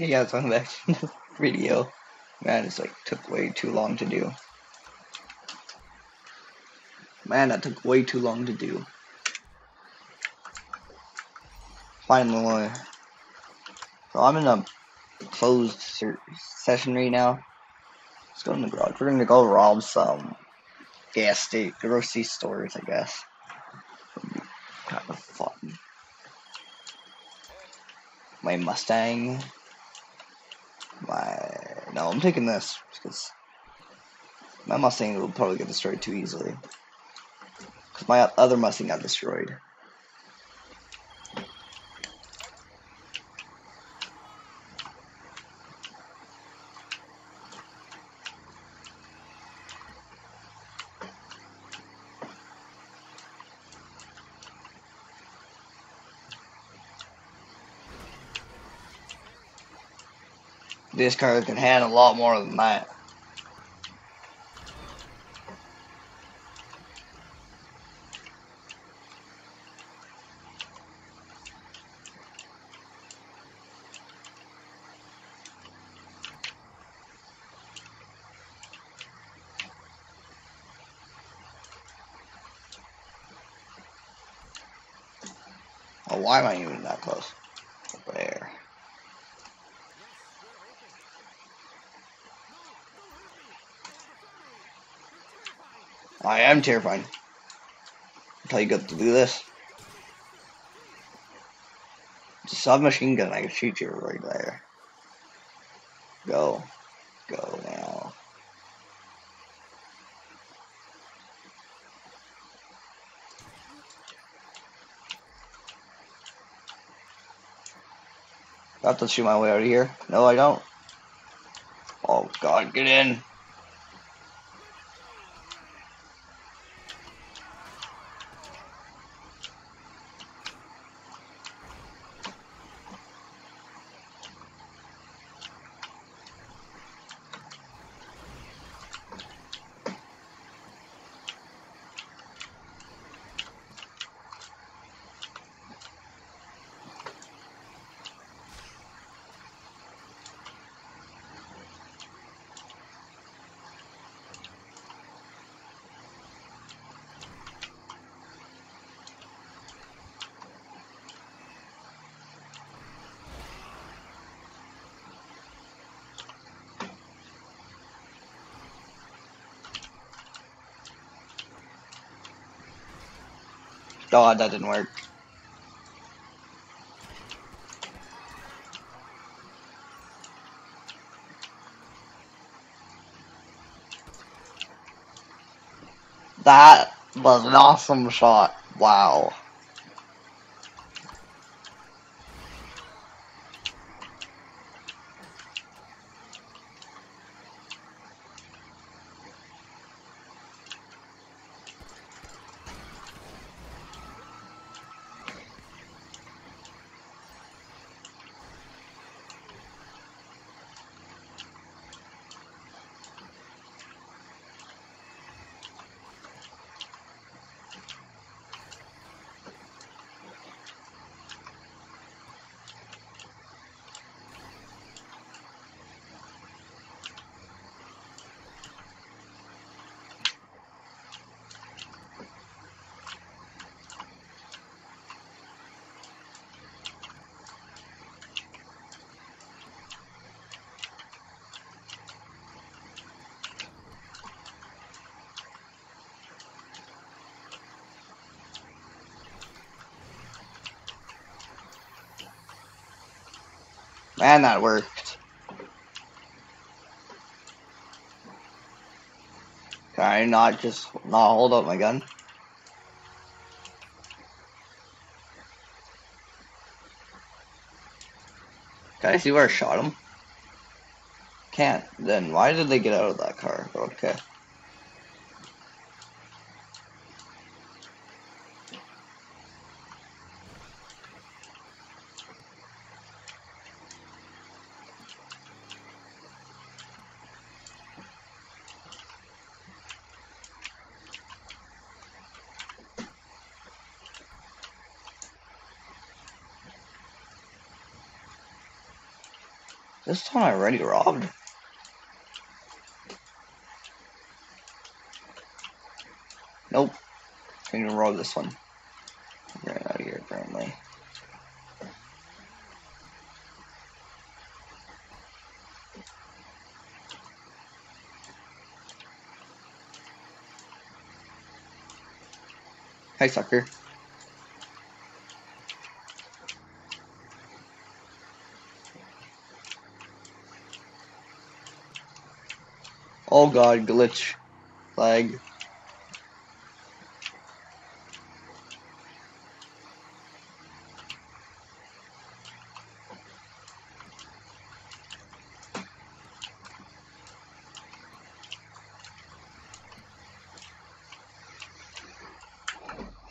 Welcome back to the video. Man, it's like took way too long to do. Man, that took way too long to do. Finally. So I'm in a closed session right now. Let's go in the garage. We're gonna go rob some gas station, grocery stores, I guess. Kind of fun. My Mustang my no, I'm taking this because my Mustang will probably get destroyed too easily. Because my other Mustang got destroyed. This car can handle a lot more than that. Oh, why am I even that close? There. I am terrified. Until you get to do this. It's a submachine gun, I can shoot you right there. Go. Go now. I have to shoot my way out of here. No, I don't. Oh god, get in. God, that didn't work. That was an awesome shot. Wow. Ah, Man, that worked. Can I not just not hold up my gun? Can I see where I shot him? Can't. Then why did they get out of that car? Okay. This one I already robbed. Nope. I'm gonna rob this one. Right out of here apparently. Hey sucker. Oh god, glitch. Lag.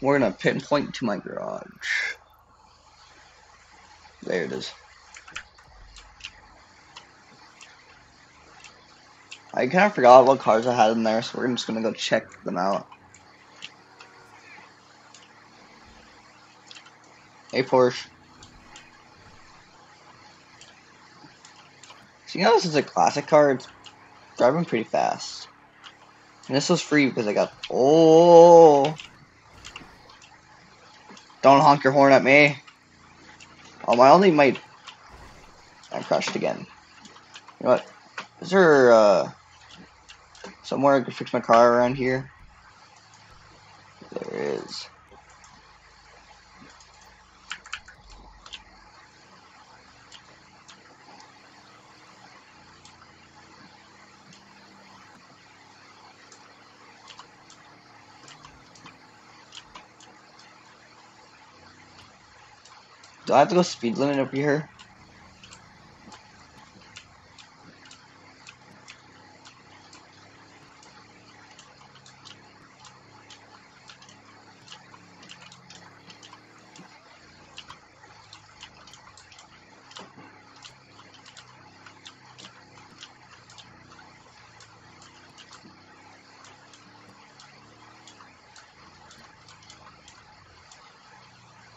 We're gonna pinpoint to my garage. There it is. I kind of forgot what cars I had in there, so we're just gonna go check them out. Hey Porsche. So you know this is a classic car, it's driving pretty fast. And this was free because I got oh Don't honk your horn at me. Oh my only might I crashed again. You know what? Is there uh Somewhere I can fix my car around here. There is. Do I have to go speed limit over here?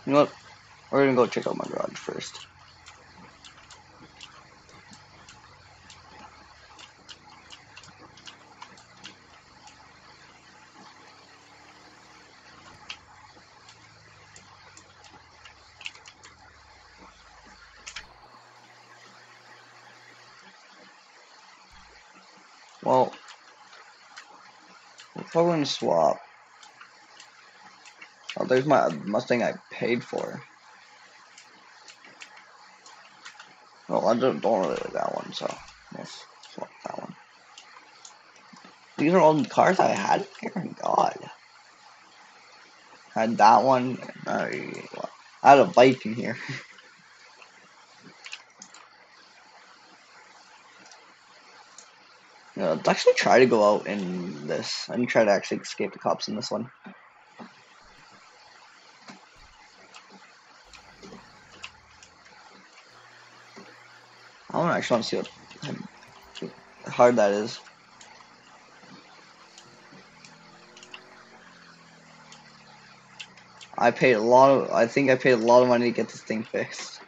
You know what? We're gonna go check out my garage first. Well, we're probably gonna swap. There's my Mustang I paid for. Well, I don't, don't really like that one, so let's swap that one. These are all the cars I had here. God. I had that one. I had a bike in here. know, let's actually try to go out in this. I'm try to actually escape the cops in this one. Actually want to see what how hard that is. I paid a lot of, I think I paid a lot of money to get this thing fixed.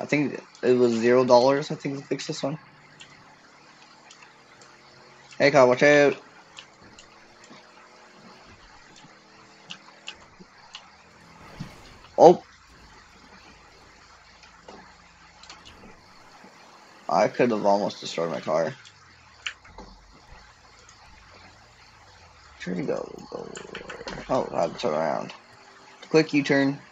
I think it was zero dollars, I think, to fix this one. Hey, car, watch out. Oh. I could have almost destroyed my car. Where'd go? go? Oh, I have to turn around. Quick U-turn.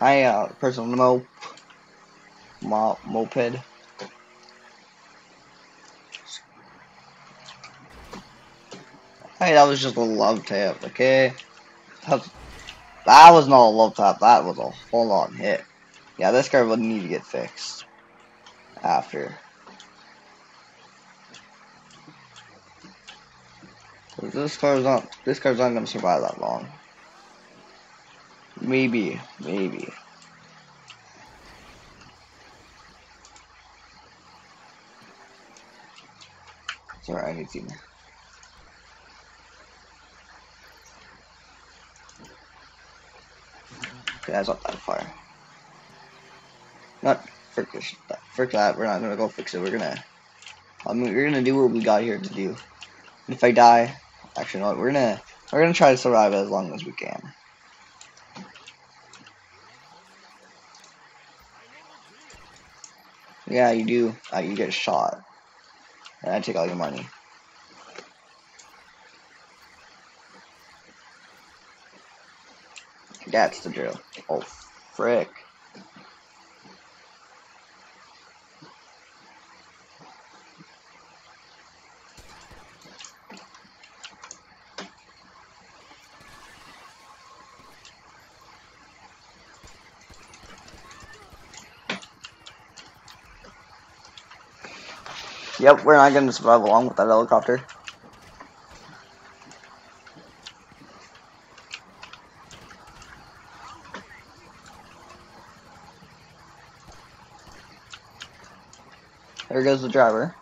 Hi, uh, person on the mo, mo moped. Hey, that was just a love tap, okay? That, that was not a love tap, that was a full-on hit. Yeah, this car would need to get fixed. After. This car's not, this car's not gonna survive that long. Maybe, maybe. Sorry, anything. Okay, that's that fire. Not frick this, frick that. We're not gonna go fix it. We're gonna. I mean, we're gonna do what we got here to do. And if I die, actually, no, we're gonna we're gonna try to survive as long as we can. Yeah, you do. Uh, you get shot, and I take all your money. That's the drill. Oh, frick. Yep, we're not going to survive along with that helicopter. Goes the driver.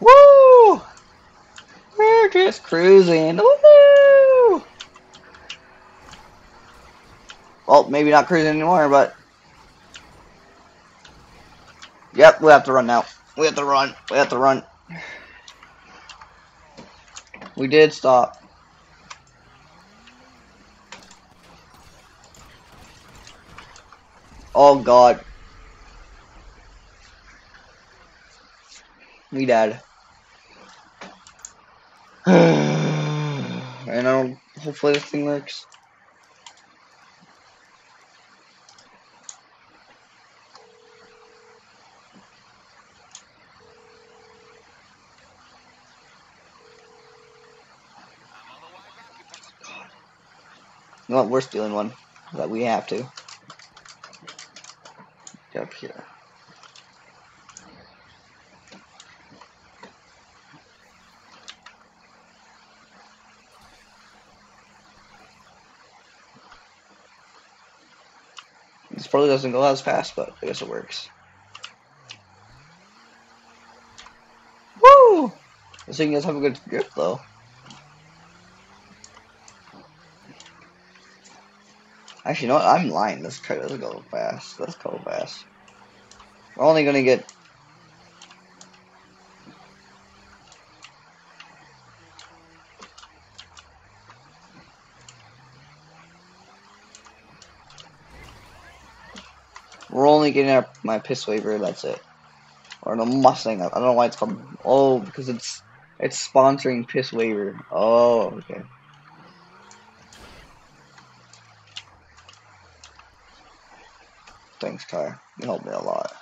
Woo! We're just cruising. Woo! Well, maybe not cruising anymore, but Yep, we have to run now. We have to run. We have to run. We did stop. Oh god. We died. and um, hopefully this thing works. You know? We're stealing one. That we have to. Get up here. This probably doesn't go as fast, but I guess it works. Woo! This thing does have a good grip, though. Actually, what? I'm lying. Let's try. Let's go fast. Let's go fast. We're only gonna get. We're only getting our, my Pisswasser. That's it. Or no Mustang. I don't know why it's called. Oh, because it's it's sponsoring Pisswasser. Oh, okay. Thanks, Kai. You helped me a lot.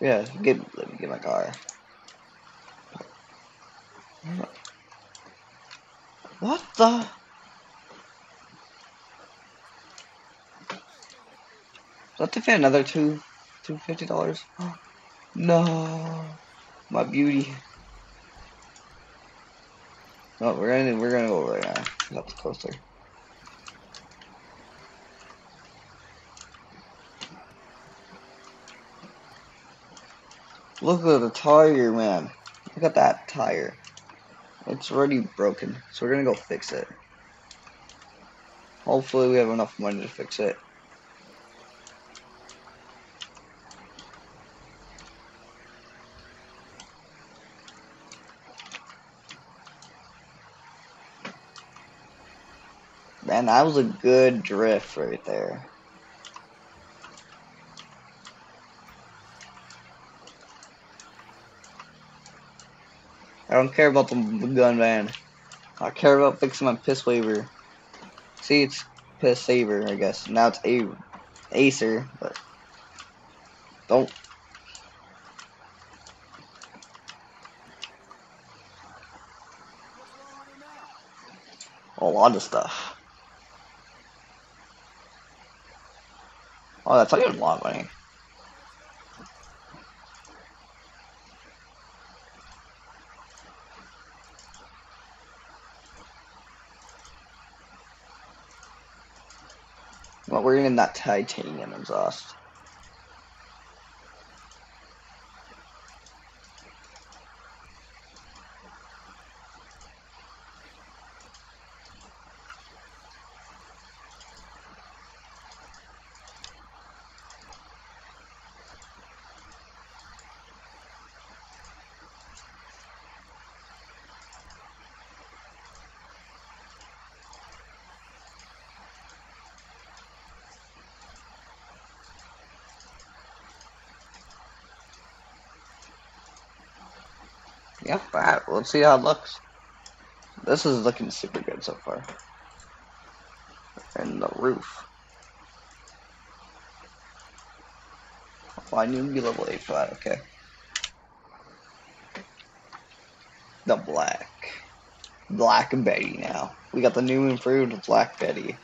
Yeah, get let me get my car. What the? Is that to pay another two two fifty dollars? No, my beauty. No, we're gonna we're gonna go over there now. That's closer. Look at the tire, man. Look at that tire. It's already broken, so we're gonna go fix it. Hopefully we have enough money to fix it. Man, that was a good drift right there. I don't care about the gun van. I care about fixing my Pisswasser. See, it's piss saver, I guess. Now it's a Acer, but don't. A lot of stuff. Oh, that's like a lot of money. We're getting that titanium exhaust. Yeah, alright, let's see how it looks. This is looking super good so far. And the roof. Oh, I need be level 8 for that, okay. The black. Black Betty now. We got the new improved Black Betty.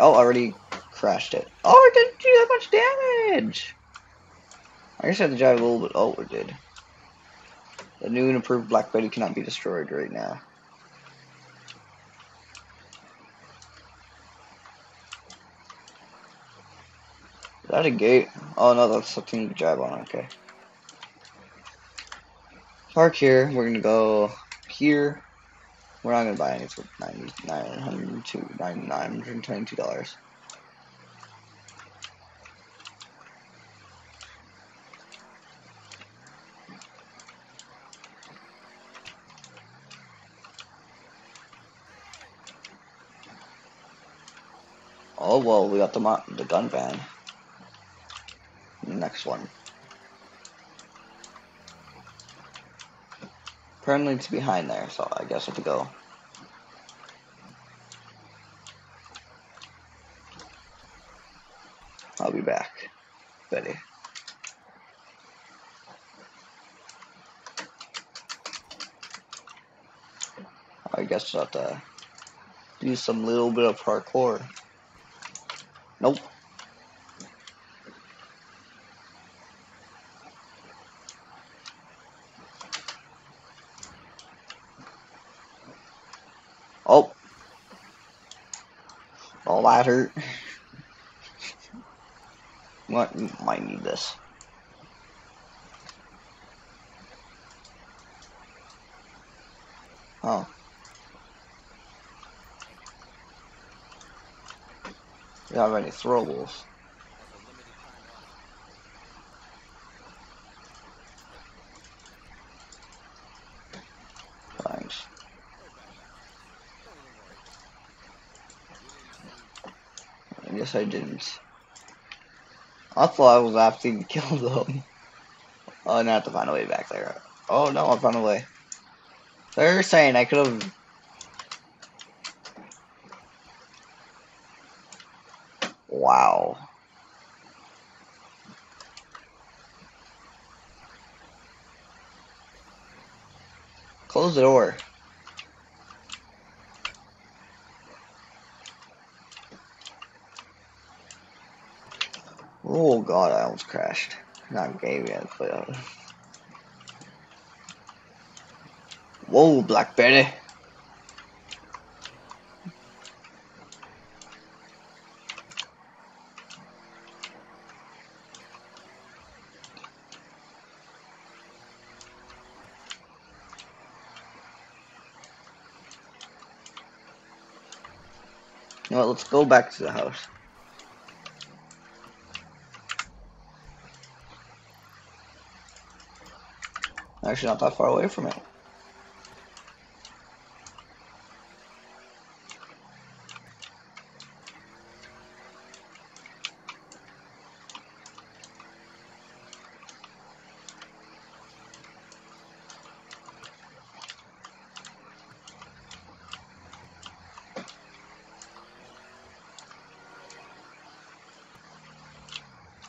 Oh, already crashed it. Oh, it didn't do that much damage! I just had to drive a little bit. Oh, it did. The new and improved Black Betty cannot be destroyed right now. Is that a gate? Oh no, that's something to drive on, okay. Park here, we're gonna go here. We're not gonna buy any for ninety nine hundred two ninety nine hundred twenty two dollars. Oh well, we got the the gun van. Next one. Apparently it's behind there, so I guess I have to go. I'll be back. Betty. I guess I'll have to do some little bit of parkour. Nope. Oh. Hurt. What? Might need this. Oh. You have any throwables? Thanks. I didn't. I thought I was to kill them. Oh, now I have to find a way back there. Oh no, I found a way. They're saying I could have. Wow. Close the door. Oh god, I almost crashed. Not game yet, but uh... Whoa, Black Betty. Well, let's go back to the house. Actually, not that far away from it.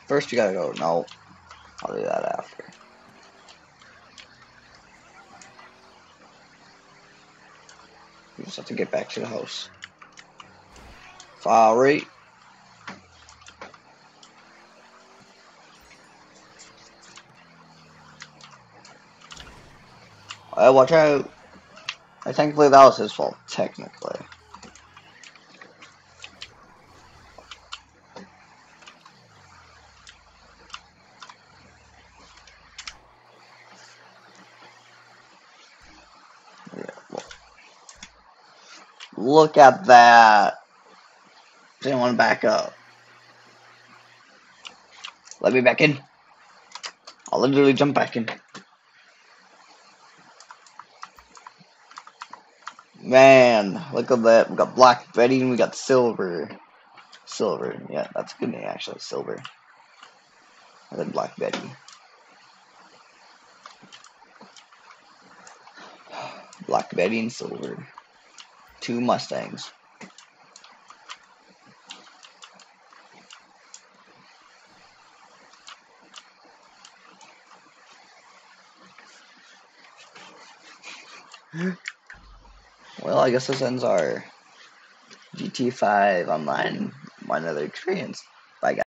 First, you gotta go. No, I'll do that after. have to get back to the house. File rate. Right, watch out. I thankfully that was his fault, technically. Look at that. Didn't want to back up. Let me back in. I'll literally jump back in. Man, look at that. We got Black Betty and we got Silver. Silver. Yeah, that's a good name actually. Silver. And then Black Betty. Black Betty and Silver. Two Mustangs. Well, I guess this ends our GTA 5 online one other experience.